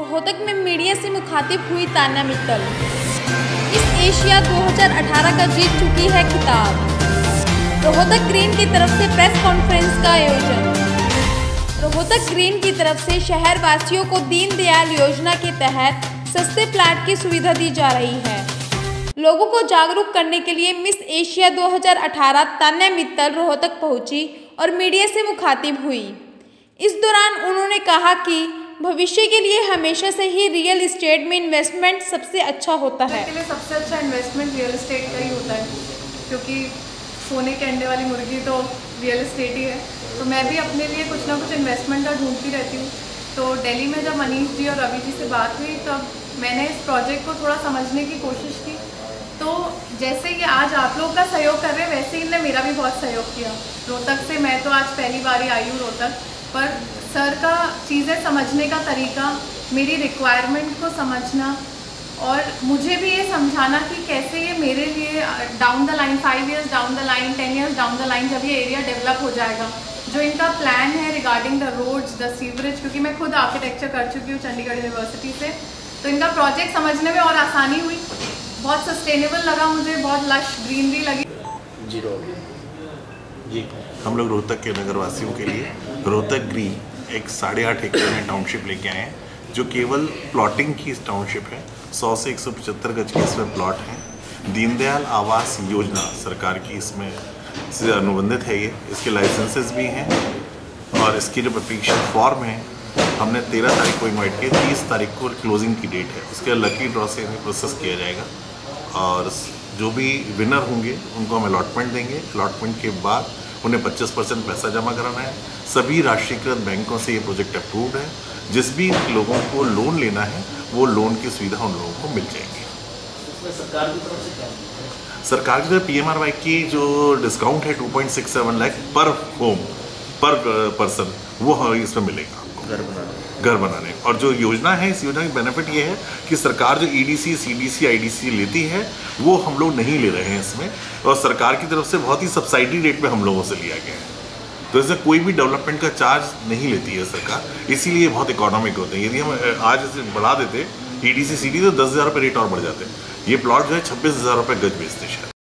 रोहतक में मीडिया से मुखातिब हुई तान्या मित्तल। इस एशिया 2018 का जीत चुकी है खिताब। रोहतक ग्रीन की तरफ़ से प्रेस कॉन्फ्रेंस का आयोजन। रोहतक ग्रीन की तरफ़ से शहर वासियों को दीनदयाल योजना के तहत सस्ते प्लाट की सुविधा दी जा रही है। लोगों को जागरूक करने के लिए मिस एशिया 2018 तान्या मित्तल रोहतक पहुँची और मीडिया से मुखातिब हुई। इस दौरान उन्होंने कहा कि भविष्य के लिए हमेशा से ही रियल इस्टेट में इन्वेस्टमेंट सबसे अच्छा होता है। लिए सबसे अच्छा इन्वेस्टमेंट रियल इस्टेट का ही होता है, क्योंकि सोने के अंडे वाली मुर्गी तो रियल इस्टेट ही है। तो मैं भी अपने लिए कुछ ना कुछ इन्वेस्टमेंट का ढूंढती रहती हूँ। तो दिल्ली में जब मनीष जी और रवि जी से बात हुई, तब मैंने इस प्रोजेक्ट को थोड़ा समझने की कोशिश की। तो जैसे कि आज आप लोग का सहयोग कर रहे हैं, वैसे ही इनने मेरा भी बहुत सहयोग किया। रोहतक से मैं तो आज पहली बार ही आई हूँ रोहतक। पर सर का चीज़ें समझने का तरीका, मेरी रिक्वायरमेंट को समझना और मुझे भी ये समझाना कि कैसे ये मेरे लिए down the line five years down the line ten years down the line जब ये एरिया डेवलप हो जाएगा। जो इनका प्लान है regarding the roads the sewerage क्योंकि मैं खुद आर्किटेक्चर कर चुकी हूँ चंडीगढ़ यूनिवर्सिटी से तो इनका प्रोजेक्ट समझने में और आसानी हुई। बहुत सस्टेनेबल लगा मुझे, बहुत लश ग्रीनरी लगी। ज़ीरो जी। हम लोग रोहतक के नगरवासियों के लिए रोहतक ग्रीन एक साढ़े आठ एकड़ में टाउनशिप लेके आए हैं, जो केवल प्लॉटिंग की टाउनशिप है। सौ से एक सौ पचहत्तर गज के इसमें प्लॉट हैं। दीनदयाल आवास योजना सरकार की इसमें से अनुबंधित है ये। इसके लाइसेंसेस भी हैं और इसकी जो एप्लीकेशन फॉर्म है, हमने तेरह तारीख को इन्वाइट किया। तीस तारीख को क्लोजिंग की डेट है। उसके लकी ड्रॉ से इन्हें प्रोसेस किया जाएगा। और जो भी विनर होंगे, उनको हम अलॉटमेंट देंगे। अलॉटमेंट के बाद उन्हें 25 परसेंट पैसा जमा कराना है। सभी राष्ट्रीयकृत बैंकों से ये प्रोजेक्ट अप्रूव्ड है। जिस भी लोगों को लोन लेना है वो लोन की सुविधा उन लोगों को मिल जाएगी। सरकार की तरफ़ से सरकार की तरफ़ पी एम आर वाई की जो डिस्काउंट है two point six seven lakh पर होम पर पर्सन वो इसमें मिलेगा। घर बनाना। घर बनाने। और जो योजना है, इस योजना की बेनिफिट ये है कि सरकार जो ईडीसी सीडीसी आईडीसी लेती है, वो हम लोग नहीं ले रहे हैं इसमें। और सरकार की तरफ़ से बहुत ही सब्सिडी रेट पे हम लोगों से लिया गया है। तो इसमें कोई भी डेवलपमेंट का चार्ज नहीं लेती है सरकार। इसीलिए बहुत इकोनॉमिक होते हैं। यदि हम आज इसे बढ़ा देते ईडीसी सीडी तो दस हज़ार रुपये रेट और बढ़ जाते। ये प्लॉट जो है, छब्बीस हज़ार रुपये गज बेचते शायद।